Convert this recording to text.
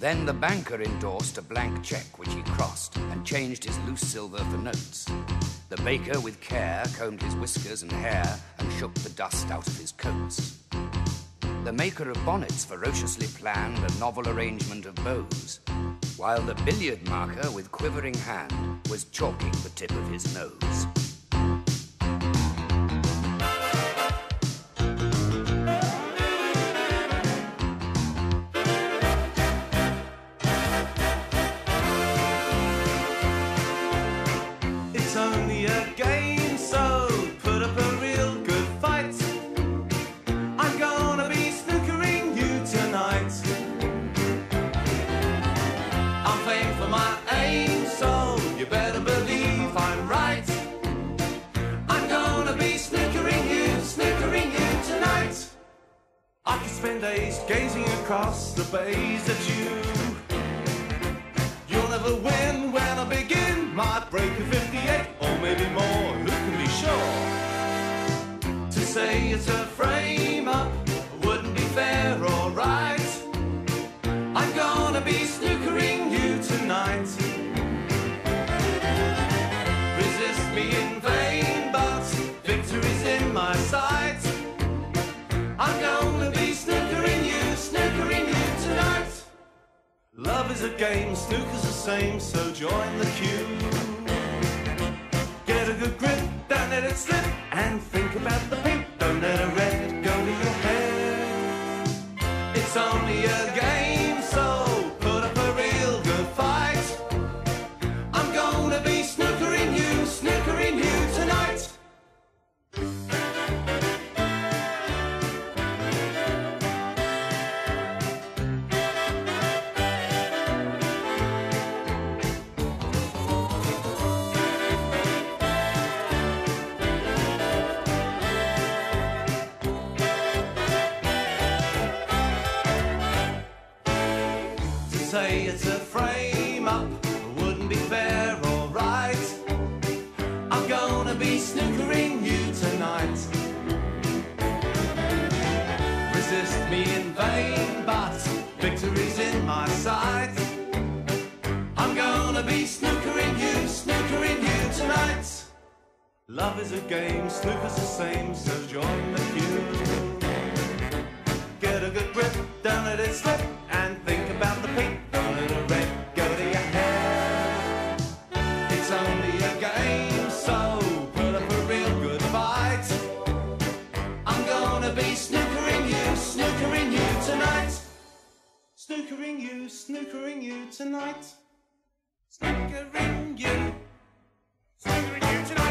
Then the banker endorsed a blank cheque which he crossed and changed his loose silver for notes. The baker, with care, combed his whiskers and hair and shook the dust out of his coats. The maker of bonnets ferociously planned a novel arrangement of bows, while the billiard marker, with quivering hand, was chalking the tip of his nose. I could spend days gazing across the baize at you. You'll never win when I begin. my break a 58 or maybe more. Who can be sure? To say it's a frame up wouldn't be fair or right. I'm gonna be snookering you tonight. Resist me in vain, but victory's in my sight. I'm gonna Love is a game, snooker's the same, so join the queue. Get a good grip, don't let it slip, and think about the say it's a frame up wouldn't be fair or right. I'm gonna be snookering you tonight. Resist me in vain, but victory's in my sight. I'm gonna be snookering you, snookering you tonight. Love is a game, snooker's the same, so join the queue. Get a good grip, don't let it slip, snookering you tonight. Snookering you. Snookering you tonight.